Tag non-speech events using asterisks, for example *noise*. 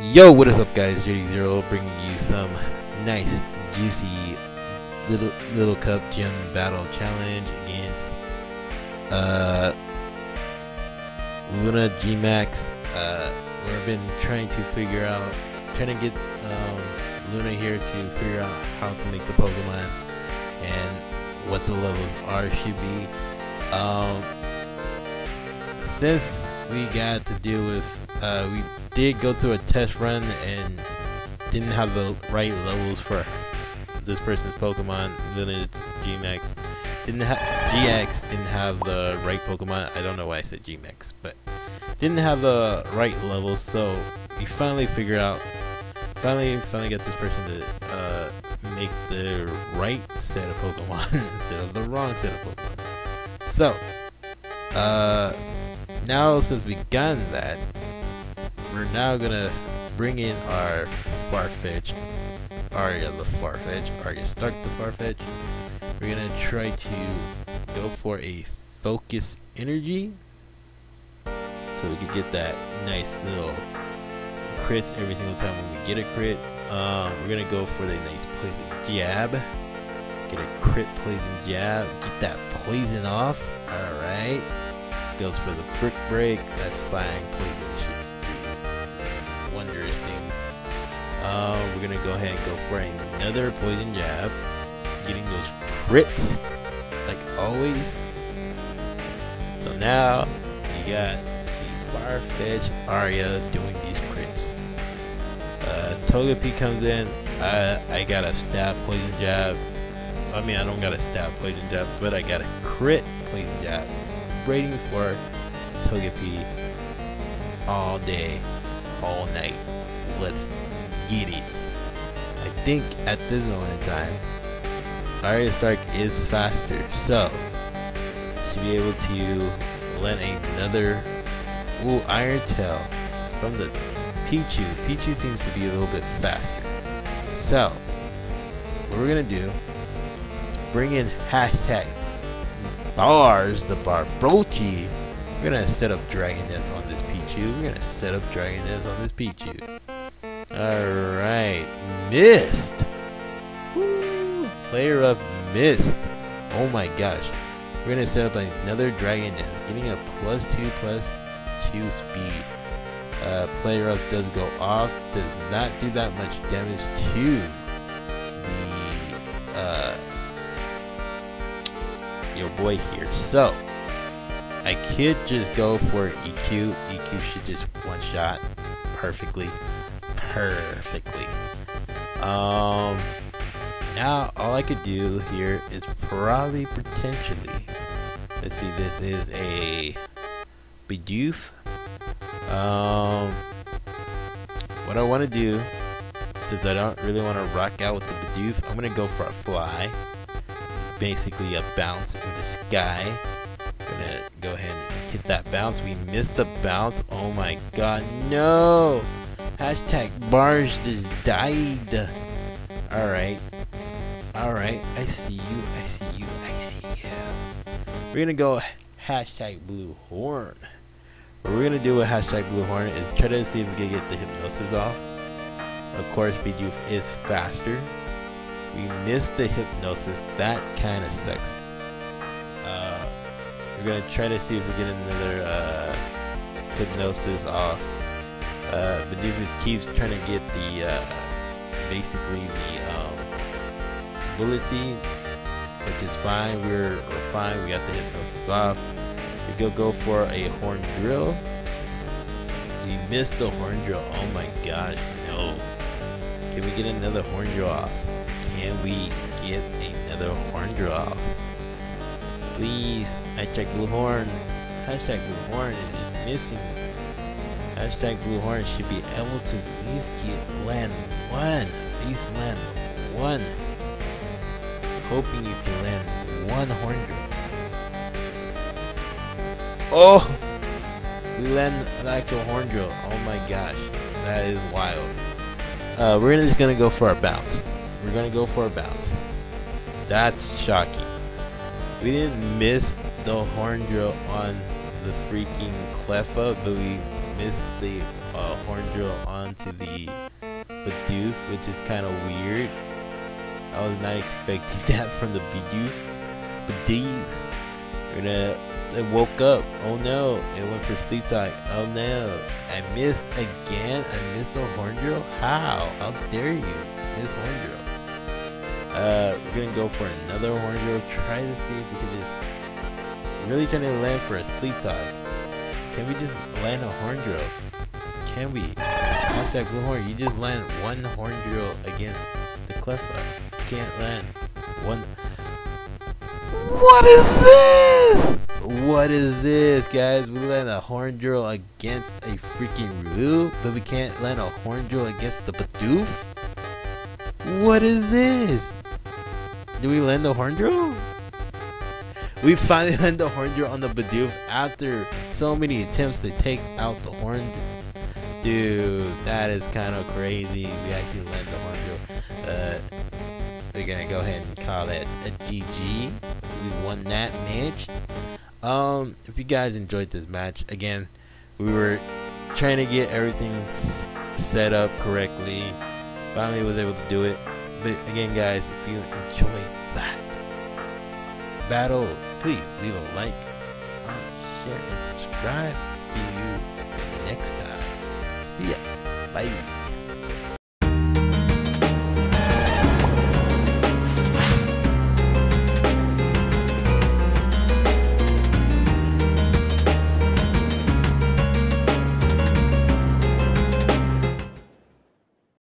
Yo, what is up guys? JD Zero bringing you some nice, juicy little little cup gym battle challenge against uh Luna G Max. Uh, we've been trying to figure out, trying to get um, Luna here to figure out how to make the Pokemon and what the levels are should be. Um, since we got to deal with, uh, we did go through a test run and didn't have the right levels for this person's Pokemon, Luna G-Max. Didn't have GX didn't have the right Pokemon. I don't know why I said G-Max, but didn't have the right levels. So we finally figured out, finally, finally got this person to uh, make the right set of Pokemon *laughs* instead of the wrong set of Pokemon. So, uh, now since we gotten that, we're now gonna bring in our Farfetch, Arya the Farfetch, Arya Stark the Farfetch. We're gonna try to go for a focus energy, so we can get that nice little crits every single time when we get a crit. Um, we're gonna go for the nice poison jab. Get a crit poison jab. Get that poison off. Alright. Goes for the brick break. That's fine. Poison wondrous things. Uh, we're gonna go ahead and go for another poison jab. Getting those crits. Like always. So now you got the Farfetch Arya doing these crits. Uh, Togepi comes in. I I got a stab poison jab. I mean I don't got a stab poison jab, but I got a crit poison jab. Waiting for Togepi all day, all night. Let's get it. I think at this moment in time, Arya Stark is faster, so to be able to let another ooh Iron Tail from the Pichu. Pichu seems to be a little bit faster. So, what we're gonna do is bring in hashtag bars the Barboach. We're gonna set up Dragon Dance on this Pichu. We're gonna set up Dragon Dance on this Pichu. Alright, Mist. Woo. Player of Mist. Oh my gosh. We're gonna set up another Dragon Dance, getting a plus two plus two speed uh, player up does go off, does not do that much damage to your boy here. So I could just go for EQ. EQ should just one shot perfectly, perfectly. Um, now all I could do here is probably potentially. Let's see. This is a Bidoof um, what I want to do, since I don't really want to rock out with the Bidoof, I'm going to go for a fly. Basically a bounce in the sky. Gonna go ahead and hit that bounce. We missed the bounce. Oh my god, no! Hashtag bars just died. Alright. Alright, I see you, I see you, I see you. We're gonna go hashtag blue horn. What we're gonna do with hashtag Blue Horn is try to see if we can get the hypnosis off. Of course, Bidoof is faster. We missed the hypnosis. That kind of sucks. Uh, we're gonna try to see if we get another uh, hypnosis off. Uh, Bidoof keeps trying to get the uh, basically the um, bullet seed, which is fine. We're, we're fine. We got the hypnosis off. We go go for a horn drill. We missed the horn drill. Oh my gosh, no. Can we get another horn drill off? Can we get another horn drill? Please, hashtag blue horn. Hashtag blue horn is missing. Hashtag blue horn should be able to at least get land one. At least land one. Hoping you can land one horn drill. Oh! We land an actual horn drill. Oh my gosh. That is wild. Uh, we're just gonna go for our bounce. We're gonna go for a bounce. That's shocking. We didn't miss the horn drill on the freaking Cleffa, but we missed the uh, horn drill onto the Bidoof, which is kind of weird. I was not expecting *laughs* that from the Bidoof. Bidoof. We're gonna. It woke up. Oh no! It went for sleep talk. Oh no! I missed again. I missed the horn drill. How? How dare you miss horn drill? Uh, we're gonna go for another horn drill. Try to see if we can just really trying to land for a sleep talk. Can we just land a horn drill? Can we? Watch that blue horn. You just land one horn drill against the Cleffa. You can't land one. What is this? What is this, guys? We land a horn drill against a freaking Roo, but we can't land a horn drill against the Bidoof? What is this? Do we land the horn drill? We finally *laughs* land the horn drill on the Bidoof after so many attempts to take out the horn drill. Dude, that is kind of crazy. We actually land the horn drill. Uh, we're gonna go ahead and call that a GG. We won that match. Um, if you guys enjoyed this match, again, we were trying to get everything set up correctly. Finally was able to do it. But again, guys, if you enjoyed battle, please leave a like, share, and subscribe. See you next time. See ya. Bye.